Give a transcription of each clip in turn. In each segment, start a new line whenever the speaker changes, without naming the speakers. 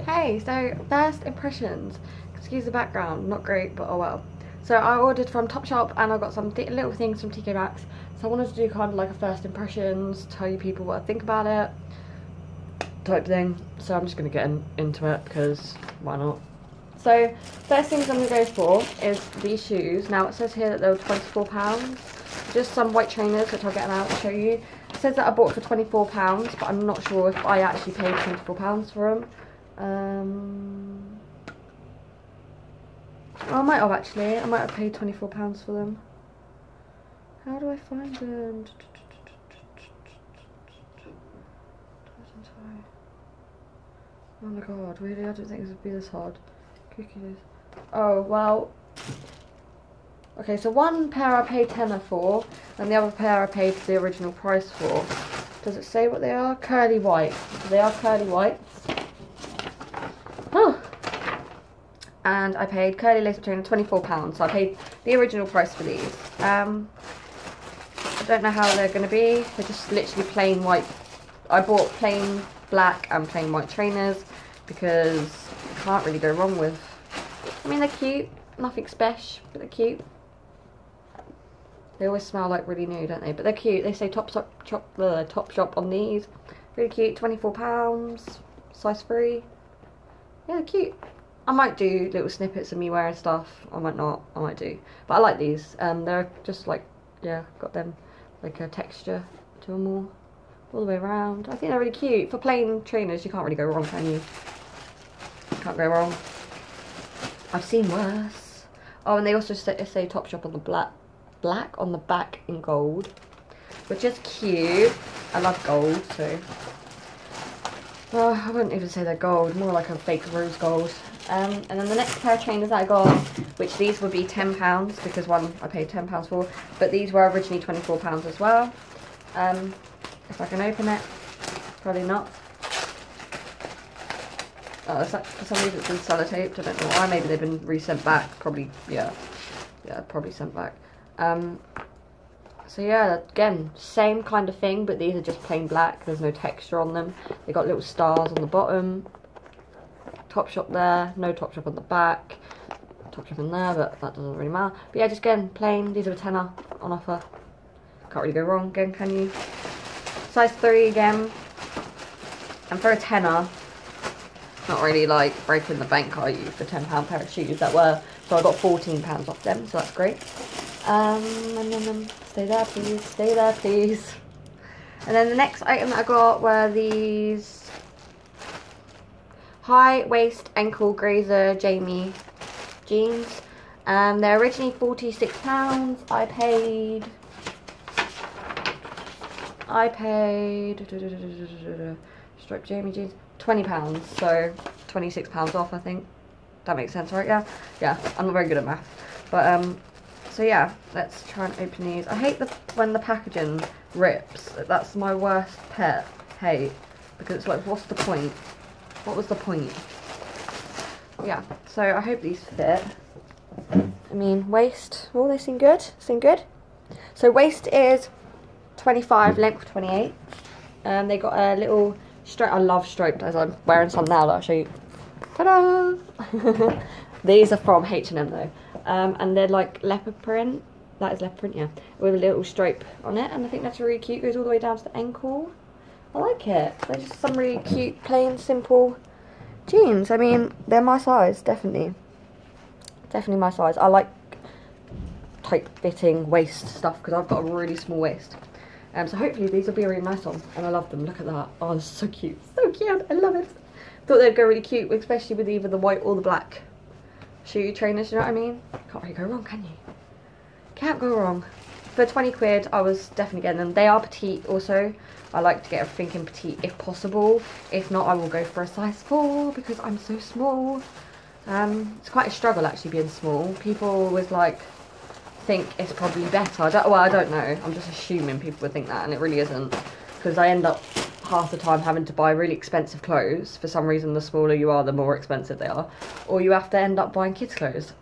Hey, so first impressions. Excuse the background, not great, but oh well. So I ordered from Topshop and I got some th little things from TK Maxx. So I wanted to do kind of like a first impressions, tell you people what I think about it, type thing. So I'm just going to get in, into it because why not? So first things I'm going to go for is these shoes. Now it says here that they were £24. Just some white trainers which I'll get out to show you. It says that I bought for £24 but I'm not sure if I actually paid £24 for them. Um, I might have actually. I might have paid £24 for them. How do I find them? Oh my god, really? I don't think this would be this hard. Cookies. Oh, well. Okay, so one pair I paid tenner for, and the other pair I paid the original price for. Does it say what they are? Curly white. They are curly whites. Oh. And I paid curly lace trainer £24, so I paid the original price for these. Um, I don't know how they're going to be. They're just literally plain white. I bought plain black and plain white trainers because you can't really go wrong with. I mean, they're cute. Nothing special, but they're cute. They always smell like really new, don't they? But they're cute. They say top shop, chop, uh, top shop on these. Really cute. £24. Size 3. Yeah, they're cute. I might do little snippets of me wearing stuff. I might not. I might do. But I like these. Um, they're just like, yeah, got them like a texture to them all. All the way around. I think they're really cute. For plain trainers, you can't really go wrong, can you? Can't go wrong. I've seen worse. Oh, and they also say, say Topshop on the black, black on the back in gold, which is cute. I love gold, so Oh, I wouldn't even say they're gold, more like a fake rose gold. Um, and then the next pair of trainers I got, which these would be £10 because one I paid £10 for, but these were originally £24 as well. Um, if I can open it, probably not. Oh, it's like, for some reason it's been sellotaped, I don't know why, maybe they've been resent back, probably, yeah, yeah, probably sent back. Um, so yeah, again, same kind of thing, but these are just plain black. There's no texture on them. They got little stars on the bottom. Topshop there, no Topshop on the back. Topshop in there, but that doesn't really matter. But yeah, just again, plain. These are a tenner on offer. Can't really go wrong again, can you? Size 3 again. And for a tenner, not really like breaking the bank, are you, for £10 pair of shoes that were. So I got £14 off them, so that's great. Um, and then, um, stay there please, stay there please. And then the next item that I got were these high waist ankle grazer Jamie jeans. Um, they're originally £46. I paid, I paid, striped Jamie jeans, £20. So £26 off I think. That makes sense, right? Yeah, yeah, I'm not very good at math. But um, so yeah, let's try and open these. I hate the when the packaging rips. That's my worst pet hate. Because it's like, what's the point? What was the point? Yeah, so I hope these fit. I mean, waist, oh, they seem good. Seem good. So waist is 25, length 28. And they got a little stripe. I love striped as I'm wearing some now that I'll show you. Ta-da! These are from H&M though. Um, and they're like leopard print. That is leopard print, yeah. With a little stripe on it. And I think that's really cute. Goes all the way down to the ankle. I like it. They're just some really cute, plain, simple jeans. I mean, they're my size, definitely. Definitely my size. I like tight fitting waist stuff because I've got a really small waist. Um, so hopefully these will be really nice on. And I love them. Look at that. Oh, so cute. So cute. I love it. Thought they'd go really cute, especially with either the white or the black shoe trainers, you know what I mean? Can't really go wrong, can you? Can't go wrong. For 20 quid, I was definitely getting them. They are petite also. I like to get everything in petite if possible. If not, I will go for a size 4 because I'm so small. Um, it's quite a struggle actually being small. People always like think it's probably better. I well, I don't know. I'm just assuming people would think that and it really isn't. Because I end up half the time having to buy really expensive clothes. For some reason, the smaller you are, the more expensive they are. Or you have to end up buying kids' clothes.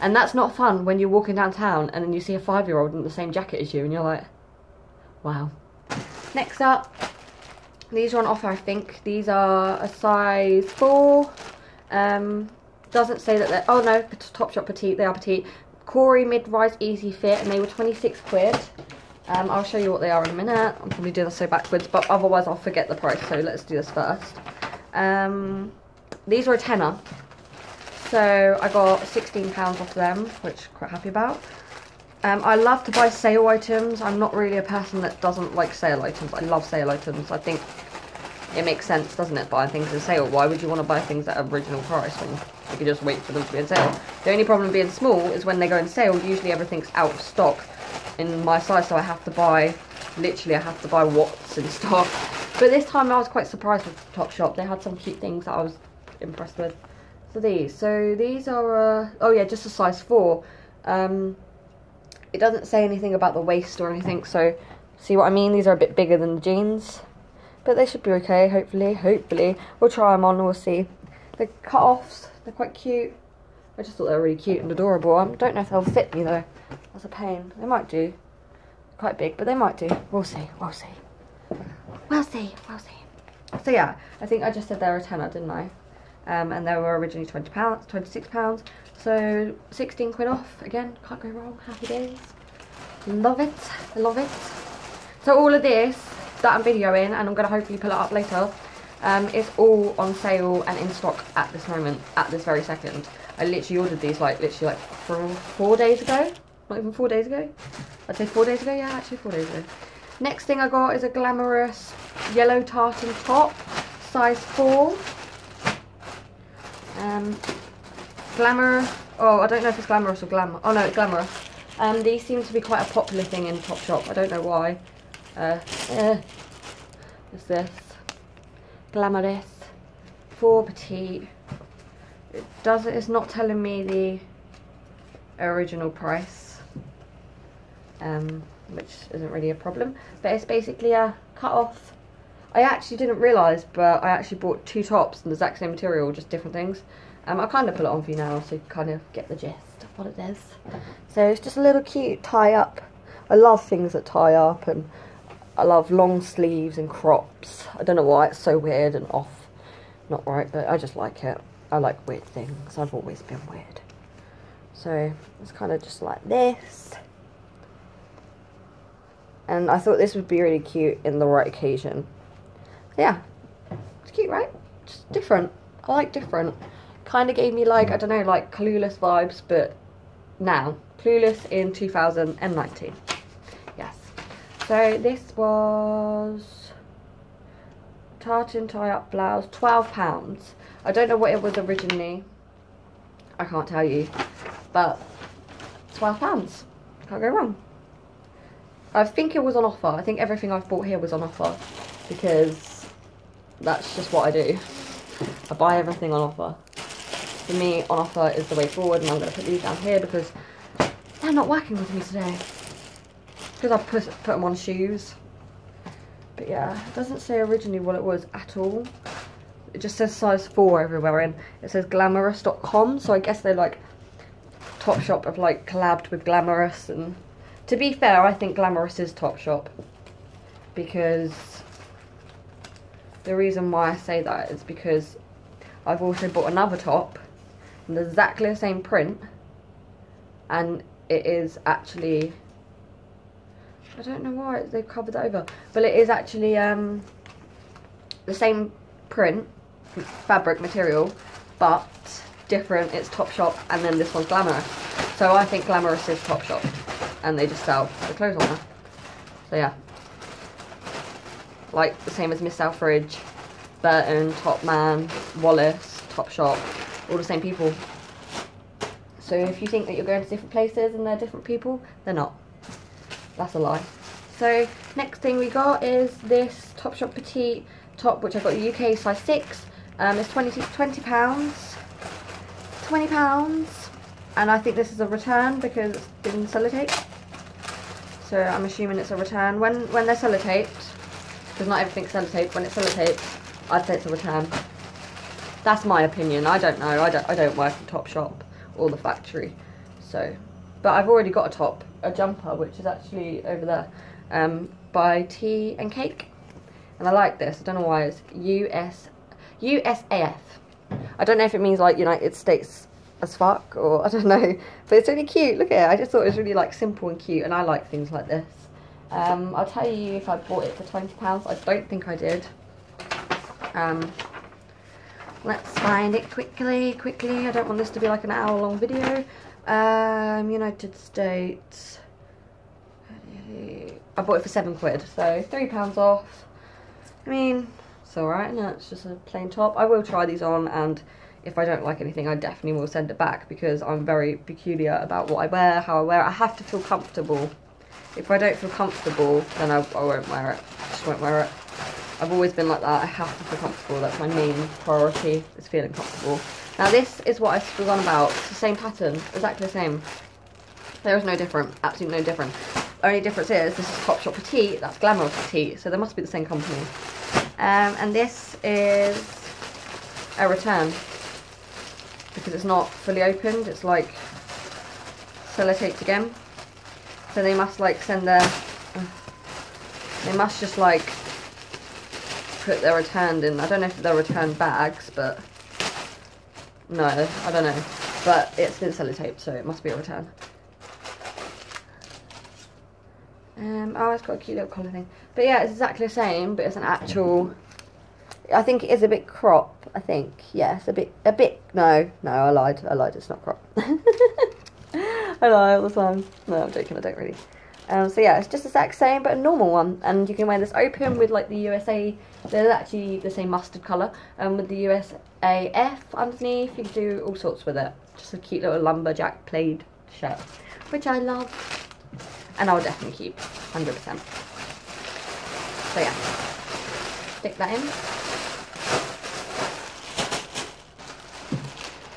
And that's not fun when you're walking downtown and then you see a five-year-old in the same jacket as you and you're like, wow. Next up, these are on offer, I think. These are a size 4. Um, doesn't say that they're... Oh, no, Topshop Petite. They are Petite. Corey Mid-Rise Easy Fit, and they were 26 quid. Um, I'll show you what they are in a minute. I'm probably doing this so backwards, but otherwise I'll forget the price, so let's do this first. Um, these were a tenner. So I got £16 off them, which I'm quite happy about. Um, I love to buy sale items. I'm not really a person that doesn't like sale items. I love sale items. I think it makes sense, doesn't it, buying things in sale? Why would you want to buy things at original price when you could just wait for them to be in sale? The only problem being small is when they go in sale, usually everything's out of stock in my size, so I have to buy, literally I have to buy what's in stock. But this time I was quite surprised with Topshop. They had some cute things that I was impressed with. So these, so these are, uh, oh yeah, just a size 4. Um, it doesn't say anything about the waist or anything, so see what I mean? These are a bit bigger than the jeans. But they should be okay, hopefully, hopefully. We'll try them on, we'll see. The cut-offs, they're quite cute. I just thought they were really cute and adorable. I don't know if they'll fit me though. That's a pain. They might do. Quite big, but they might do. We'll see, we'll see. We'll see, we'll see. So yeah, I think I just said they're a tenner, didn't I? Um, and they were originally £20, £26. So 16 quid off, again, can't go wrong, happy days. Love it, love it. So all of this that I'm videoing, and I'm going to hopefully pull it up later, um, is all on sale and in stock at this moment, at this very second. I literally ordered these like, literally like four days ago. Not even four days ago. I'd say four days ago, yeah, actually four days ago. Next thing I got is a glamorous yellow tartan top, size 4. Um, glamour. Oh, I don't know if it's glamorous or glamour. Oh no, it's glamorous. Um, these seem to be quite a popular thing in Topshop. I don't know why. Uh, eh. What's this? Glamorous. For petite. It does. It's not telling me the original price. Um, which isn't really a problem. But it's basically a cut off. I actually didn't realise, but I actually bought two tops in the exact same material, just different things. Um, I'll kind of put it on for you now so you kind of get the gist of what it is. So it's just a little cute tie up. I love things that tie up and I love long sleeves and crops. I don't know why it's so weird and off. Not right, but I just like it. I like weird things. I've always been weird. So it's kind of just like this. And I thought this would be really cute in the right occasion. Yeah. It's cute, right? Just different. I like different kind of gave me like, I don't know, like Clueless vibes, but now. Clueless in 2019. Yes. So this was tartan tie-up blouse, £12. I don't know what it was originally. I can't tell you. But £12. Can't go wrong. I think it was on offer. I think everything I've bought here was on offer. Because that's just what I do. I buy everything on offer for me on offer is the way forward and I'm going to put these down here because they're not working with me today. Because I put, put them on shoes. But yeah, it doesn't say originally what it was at all. It just says size 4 everywhere and it says glamorous.com so I guess they like Topshop have like collabed with Glamorous and to be fair I think Glamorous is Topshop because the reason why I say that is because I've also bought another top the exactly the same print and it is actually I don't know why they've covered over but it is actually um, the same print fabric material but different. It's Topshop and then this one's Glamorous so I think Glamorous is Topshop and they just sell the clothes on there. So yeah like the same as Miss Selfridge Burton, Topman, Wallis, Topshop all the same people. So if you think that you're going to different places and they're different people, they're not. That's a lie. So next thing we got is this Topshop Petite top, which I got the UK size 6. Um, it's 20, 20 pounds. 20 pounds. And I think this is a return because it's been sellotape. So I'm assuming it's a return. When when they're sellotaped, because not everything's sellotaped, when it's sellotaped, I'd say it's a return. That's my opinion. I don't know. I don't, I don't work at Topshop or the factory. So, but I've already got a top, a jumper, which is actually over there, um, by Tea and Cake. And I like this. I don't know why it's US USAF. I don't know if it means like United States as fuck or I don't know. But it's really cute. Look at it. I just thought it was really like simple and cute and I like things like this. Um, I'll tell you if I bought it for £20. I don't think I did. Um, let's find it quickly, quickly. I don't want this to be like an hour long video. Um, United States. I bought it for seven quid, so three pounds off. I mean, it's alright, no, it's just a plain top. I will try these on and if I don't like anything I definitely will send it back because I'm very peculiar about what I wear, how I wear it. I have to feel comfortable. If I don't feel comfortable then I, I won't wear it. I just won't wear it. I've always been like that. I have to feel comfortable. That's my main priority is feeling comfortable. Now this is what I was on about. It's the same pattern, exactly the same. There is no different, absolutely no different. Only difference is this is Topshop Petite, that's Glamorous Petite, so they must be the same company. Um, and this is a return because it's not fully opened, it's like sellotaped again. So they must like send their, they must just like put their returned in. I don't know if they're returned bags, but no, I don't know. But it's been sellotaped, so it must be a return. Um, oh, it's got a cute little collar thing. But yeah, it's exactly the same, but it's an actual... I think it is a bit crop, I think. Yeah, a bit... A bit... No, no, I lied. I lied. It's not crop. I lie all the time. No, I'm joking. I don't really. Um, so yeah, it's just the exact same, but a normal one. And you can wear this open with like the USA. There's actually the same mustard colour. And um, with the USAF underneath, you can do all sorts with it. Just a cute little lumberjack plaid shirt, which I love and I'll definitely keep 100%. So yeah, stick that in.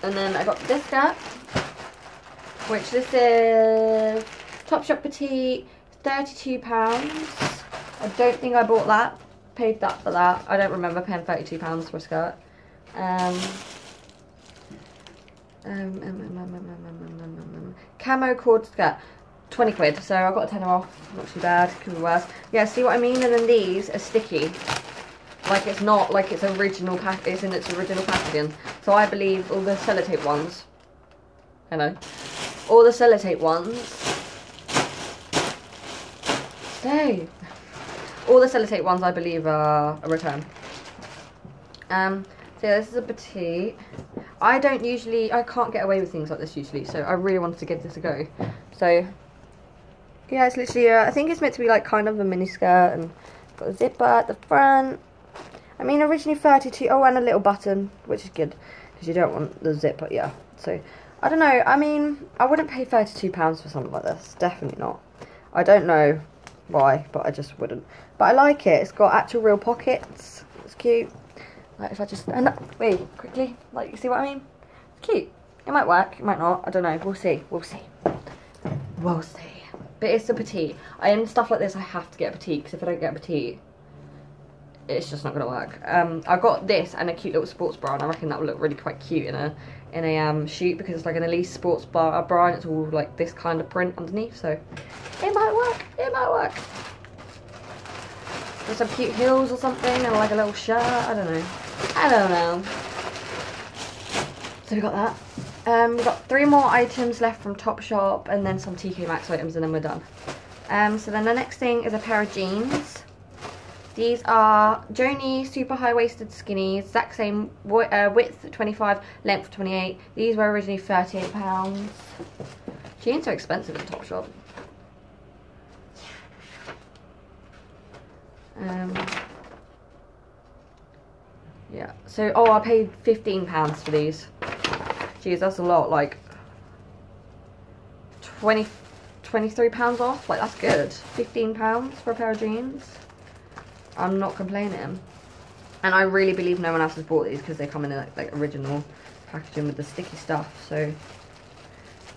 And then I got this skirt, which this is Topshop Petite, £32. I don't think I bought that, paid that for that. I don't remember paying £32 for a skirt. Um, um, um, camo cord skirt. 20 quid, so I got a tenner off, not too bad, could be worse. Yeah, see what I mean? And then these are sticky. Like it's not like it's original it's in its original packaging. So I believe all the sellotape ones hello. All the sellotape ones stay. All the sellotape ones I believe are a return. Um so yeah, this is a petite. I don't usually I can't get away with things like this usually, so I really wanted to give this a go. So yeah, it's literally, uh, I think it's meant to be like kind of a mini skirt and got a zipper at the front. I mean, originally 32, oh, and a little button, which is good because you don't want the zipper, yeah. So, I don't know, I mean, I wouldn't pay £32 for something like this, definitely not. I don't know why, but I just wouldn't. But I like it, it's got actual real pockets, it's cute. Like if I just, and wait, quickly, like you see what I mean? It's cute. It might work, it might not, I don't know, we'll see, we'll see. We'll see. But it's a petite. I in stuff like this, I have to get a petite because if I don't get a petite, it's just not going to work. Um, I got this and a cute little sports bra, and I reckon that would look really quite cute in a in a um, shoot because it's like an Ellesse sports bar, bra and it's all like this kind of print underneath. So it might work. It might work. With some cute heels or something, and like a little shirt. I don't know. I don't know. So we got that. Um, we've got three more items left from Topshop and then some TK Maxx items and then we're done. Um, so then the next thing is a pair of jeans. These are Joni super high-waisted skinnies, exact same uh, width 25, length 28. These were originally £38. Jeans are expensive at Topshop. Um, yeah, so, oh, I paid £15 for these. Jeez, that's a lot. Like 20, 23 pounds off. Like that's good. 15 pounds for a pair of jeans. I'm not complaining. And I really believe no one else has bought these because they come in like, like original packaging with the sticky stuff. So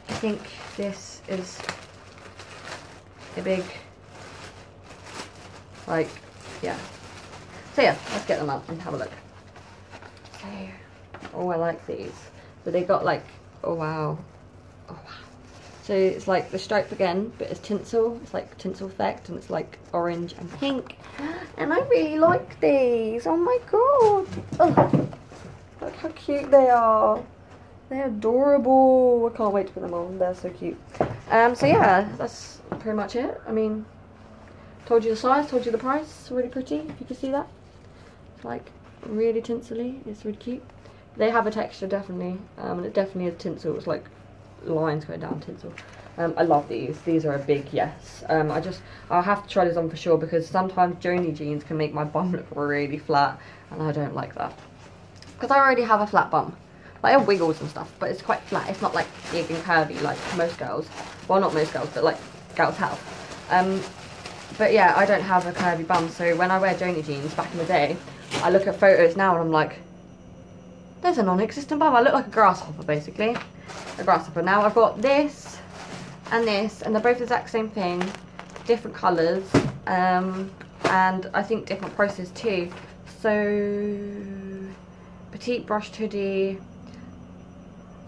I think this is a big like yeah. So yeah, let's get them up and have a look. So, oh I like these. So they got like, oh wow, oh wow. So it's like the stripe again, but it's tinsel. It's like tinsel effect, and it's like orange and pink. And I really like these. Oh my god! Look how cute they are. They're adorable. I can't wait to put them on. They're so cute. Um, so yeah, that's pretty much it. I mean, told you the size, told you the price. It's really pretty. If you can see that, it's like really tinsely. It's really cute. They have a texture definitely, um, and it definitely is tinsel. It's like lines going down tinsel. Um, I love these. These are a big yes. Um, I just, I'll have to try these on for sure because sometimes Joni jeans can make my bum look really flat and I don't like that. Because I already have a flat bum. Like, I have wiggles and stuff, but it's quite flat. It's not like big and curvy like most girls. Well, not most girls, but like girls have. Um, but yeah, I don't have a curvy bum, so when I wear Joni jeans back in the day, I look at photos now and I'm like, there's a non-existent bum. I look like a grasshopper, basically. A grasshopper. Now I've got this and this, and they're both the exact same thing. Different colours. Um, and I think different prices too. So, petite brushed hoodie.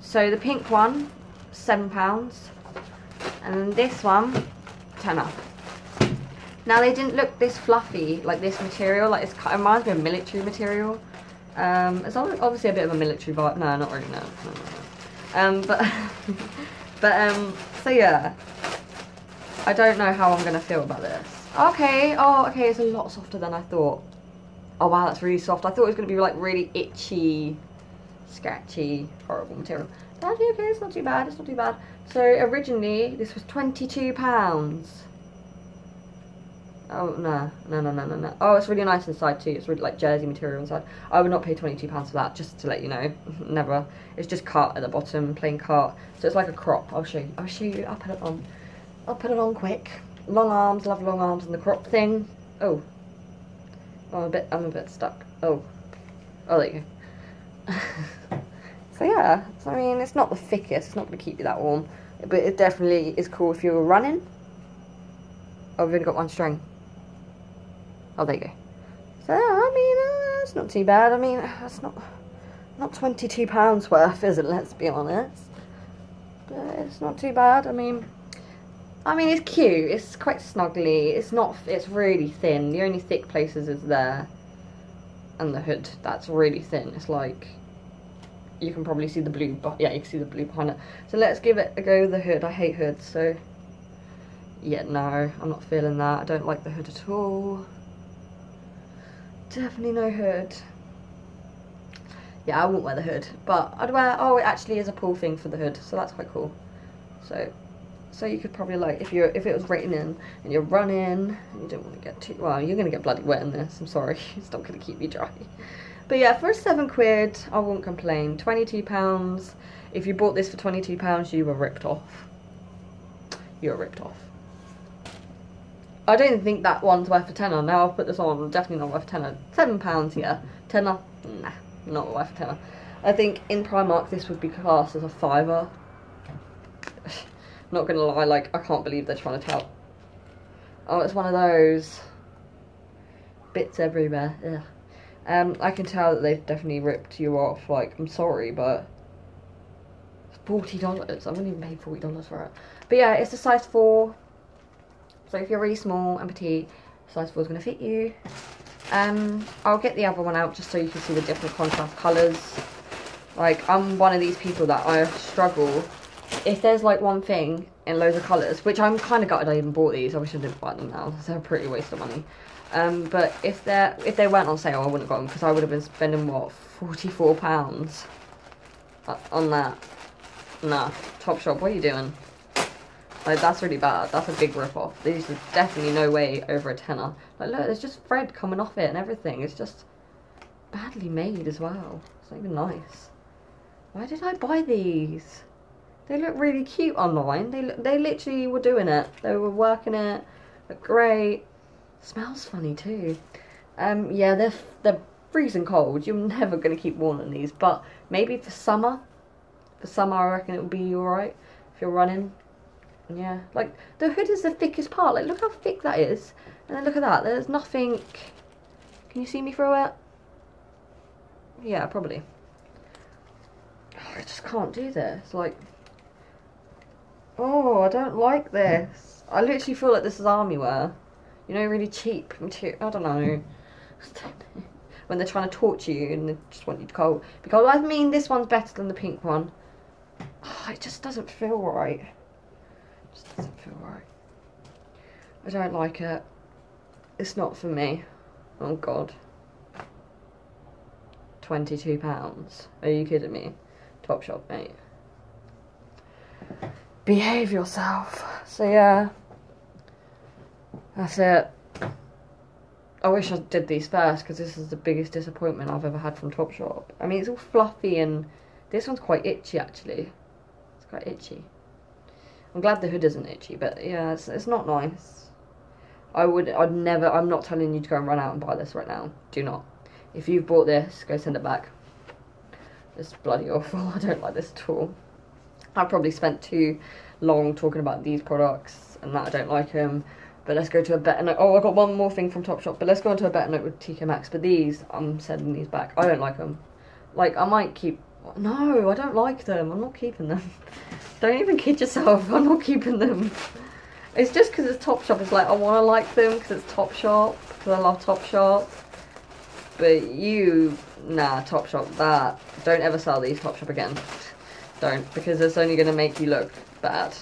So the pink one, £7. And this one, tenner. Now they didn't look this fluffy, like this material, like it's, it reminds me of military material. Um, it's obviously a bit of a military vibe. No, not really. No, no, no. Um, but but um, so yeah, I don't know how I'm gonna feel about this. Okay. Oh, okay. It's a lot softer than I thought. Oh wow, that's really soft. I thought it was gonna be like really itchy, scratchy, horrible material. Actually, okay. It's not too bad. It's not too bad. So originally, this was twenty-two pounds. Oh, no, no, no, no, no, no. Oh, it's really nice inside too. It's really like jersey material inside. I would not pay £22 for that, just to let you know. Never. It's just cut at the bottom, plain cut. So it's like a crop. I'll show you. I'll show you. I'll put it on. I'll put it on quick. Long arms, love long arms and the crop thing. Oh. Oh, I'm a bit, I'm a bit stuck. Oh. Oh, there you go. so yeah, so, I mean, it's not the thickest. It's not going to keep you that warm. But it definitely is cool if you're running. Oh, I've only got one string. Oh, there you go. So, I mean, uh, it's not too bad. I mean, that's not not £22 worth, is it? Let's be honest. But it's not too bad. I mean, I mean, it's cute. It's quite snuggly. It's not, it's really thin. The only thick places is there. And the hood, that's really thin. It's like, you can probably see the blue, but yeah, you can see the blue behind it. So let's give it a go the hood. I hate hoods, so yeah, no, I'm not feeling that. I don't like the hood at all. Definitely no hood. Yeah, I won't wear the hood, but I'd wear, oh, it actually is a pull thing for the hood, so that's quite cool. So, so you could probably like, if you're, if it was raining and you're running, and you don't want to get too, well, you're going to get bloody wet in this, I'm sorry, it's not going to keep you dry. But yeah, for seven quid, I won't complain. £22, if you bought this for £22, you were ripped off. You were ripped off. I don't think that one's worth a tenner. Now I've put this on, definitely not worth a tenner. Seven pounds, here. Tenner, nah, not worth a tenner. I think in Primark this would be classed as a fiver. not gonna lie, like, I can't believe they're trying to tell. Oh, it's one of those bits everywhere. yeah. Um, I can tell that they've definitely ripped you off. Like, I'm sorry, but forty dollars. I wouldn't even pay forty dollars for it. But yeah, it's a size four. So if you're really small and petite, size 4 is going to fit you. Um, I'll get the other one out just so you can see the different contrast colours. Like, I'm one of these people that I struggle. If there's like one thing in loads of colours, which I'm kind of gutted I even bought these. I wish I didn't buy them now. They're a pretty waste of money. Um, but if they're if they weren't on sale, I wouldn't have got them because I would have been spending what forty four pounds on that. Nah, Topshop, what are you doing? Like, that's really bad. That's a big rip-off. These are definitely no way over a tenner. Like, look, there's just thread coming off it and everything. It's just badly made as well. It's not even nice. Why did I buy these? They look really cute online. They they literally were doing it. They were working it. Look great. Smells funny too. Um, yeah, they're they're freezing cold. You're never gonna keep warming these, but maybe for summer. For summer, I reckon it would be alright if you're running. Yeah, like the hood is the thickest part. Like look how thick that is. And then look at that. There's nothing. Can you see me through it? Yeah, probably. Oh, I just can't do this. Like, Oh, I don't like this. I literally feel like this is army wear. You know, really cheap material. I don't know. when they're trying to torture you and they just want you to cold. Because I mean, this one's better than the pink one. Oh, it just doesn't feel right. Doesn't feel right. I don't like it. It's not for me. Oh god. £22. Are you kidding me? Topshop, mate. Behave yourself. So yeah. That's it. I wish I did these first because this is the biggest disappointment I've ever had from Topshop. I mean, it's all fluffy and this one's quite itchy actually. It's quite itchy. I'm glad the hood isn't itchy, but yeah, it's, it's not nice. I would, I'd never, I'm not telling you to go and run out and buy this right now. Do not. If you've bought this, go send it back. It's bloody awful. I don't like this at all. I've probably spent too long talking about these products and that I don't like them. But let's go to a better note. Oh, I got one more thing from Topshop. But let's go on to a better note with TK Maxx. But these, I'm sending these back. I don't like them. Like, I might keep... No, I don't like them. I'm not keeping them. don't even kid yourself. I'm not keeping them. It's just because it's Topshop. It's like, oh, I want to like them because it's Topshop. Because I love Topshop. But you... Nah, Topshop, that. Don't ever sell these Topshop again. Don't. Because it's only going to make you look bad.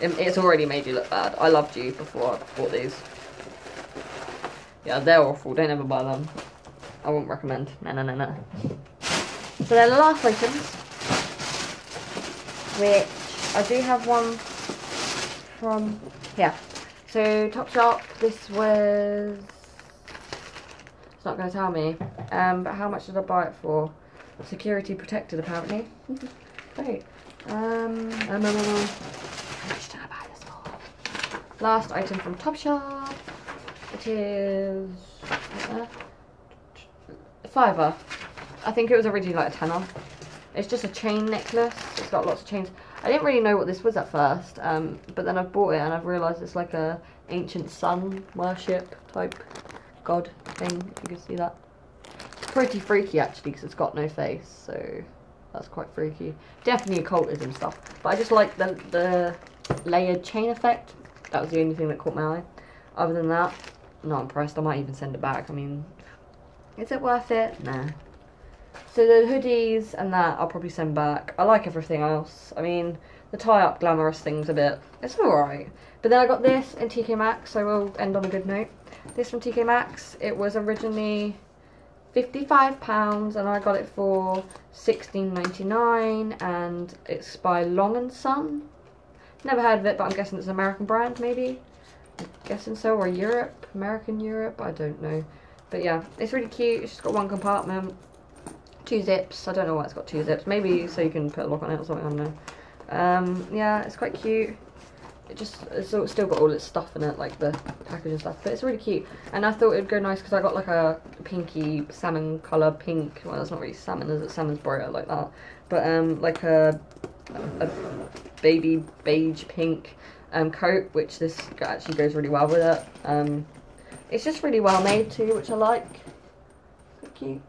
It's already made you look bad. I loved you before I bought these. Yeah, they're awful. Don't ever buy them. I wouldn't recommend. No, no, no, no. So they're the last items. Which I do have one from here. So Topshop, this was... It's not going to tell me. Um, but how much did I buy it for? Security protected apparently. Great. Um, um, um, um, Last item from Topshop. It is uh, fiver. I think it was originally like a tenner. It's just a chain necklace. It's got lots of chains. I didn't really know what this was at first, um, but then I've bought it and I've realised it's like a ancient sun worship type god thing, if you can see that. Pretty freaky actually because it's got no face, so that's quite freaky. Definitely occultism stuff, but I just like the, the layered chain effect that was the only thing that caught my eye. Other than that, not impressed. I might even send it back. I mean, is it worth it? Nah. So the hoodies and that I'll probably send back. I like everything else. I mean, the tie-up glamorous thing's a bit, it's alright. But then I got this in TK Maxx, so we'll end on a good note. This from TK Maxx, it was originally £55 and I got it for $16.99 and it's by Long & Son. Never heard of it, but I'm guessing it's an American brand, maybe? I'm guessing so, or Europe, American Europe, I don't know. But yeah, it's really cute. It's just got one compartment, two zips. I don't know why it's got two zips. Maybe so you can put a lock on it or something, I don't know. Um, yeah, it's quite cute. It just, it's still got all its stuff in it, like the package and stuff, but it's really cute. And I thought it'd go nice because I got like a pinky salmon colour pink, well that's not really salmon, is it? Salmon's brighter like that. But um, like a, a baby beige pink um, coat, which this actually goes really well with it. Um, it's just really well made too, which I like. Thank you.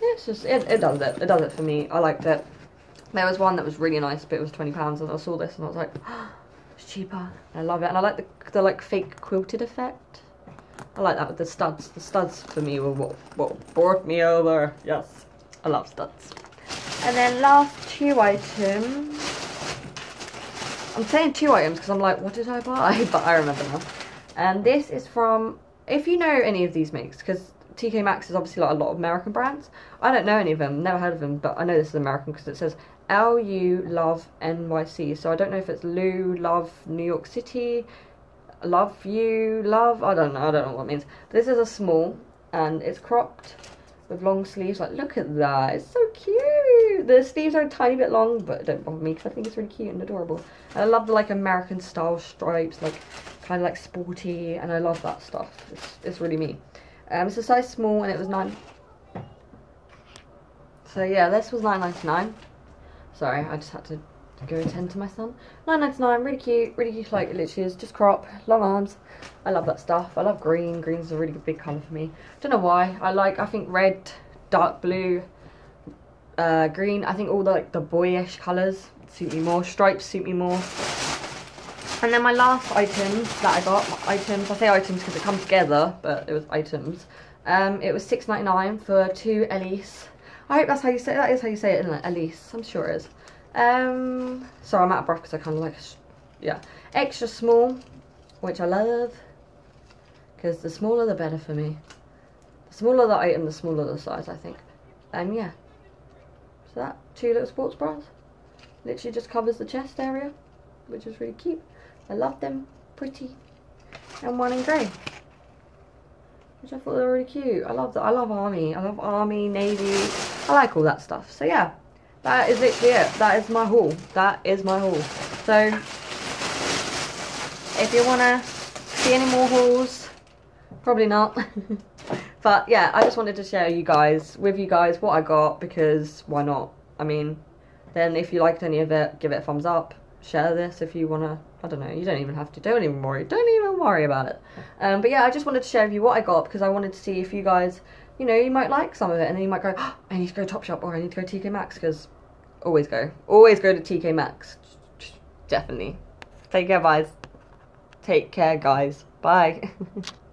It's just, it, it does it. It does it for me. I liked it. There was one that was really nice, but it was £20 and I saw this and I was like, oh, it's cheaper. I love it. And I like the, the like fake quilted effect. I like that with the studs. The studs for me were what, what brought me over. Yes, I love studs. And then last two items. I'm saying two items because I'm like, what did I buy? But I remember now. And this is from, if you know any of these makes, because TK Maxx is obviously like a lot of American brands. I don't know any of them, never heard of them, but I know this is American because it says LU Love NYC. So I don't know if it's Lou Love New York City, Love You Love, I don't know, I don't know what it means. This is a small and it's cropped with long sleeves. Like, look at that. It's so cute. The sleeves are a tiny bit long, but don't bother me because I think it's really cute and adorable. And I love the, like, American style stripes, like, kind of, like, sporty. And I love that stuff. It's, it's really me. Um, it's a size small and it was 9 So, yeah, this was nine ninety nine. Sorry, I just had to go attend to my son. 9.99, really cute, really cute, like it literally is just crop, long arms. I love that stuff. I love green. Green's a really big colour for me. Don't know why. I like, I think red, dark blue, uh, green. I think all the like the boyish colours suit me more. Stripes suit me more. And then my last items that I got, items, I say items because it comes together, but it was items. Um, it was six ninety nine for two Ellesse. I hope that's how you say it. That is how you say it, isn't it? Ellesse. I'm sure it is. Um, sorry, I'm out of breath because I kind of like, yeah. Extra small, which I love. Because the smaller the better for me. The smaller the item, the smaller the size, I think. And yeah. So that, two little sports bras. Literally just covers the chest area, which is really cute. I love them. Pretty. And one in grey. Which I thought they were really cute. I love that. I love army. I love army, navy. I like all that stuff. So yeah. That is literally it. That is my haul. That is my haul. So if you want to see any more hauls, probably not. but yeah, I just wanted to share you guys with you guys what I got because why not? I mean, then if you liked any of it, give it a thumbs up. Share this if you want to. I don't know. You don't even have to. Don't even worry. Don't even worry about it. Um, but yeah, I just wanted to share with you what I got because I wanted to see if you guys, you know, you might like some of it and then you might go, oh, I need to go Topshop or I need to go TK Maxx because always go. Always go to TK Maxx. Definitely. Take care, guys. Take care, guys. Bye.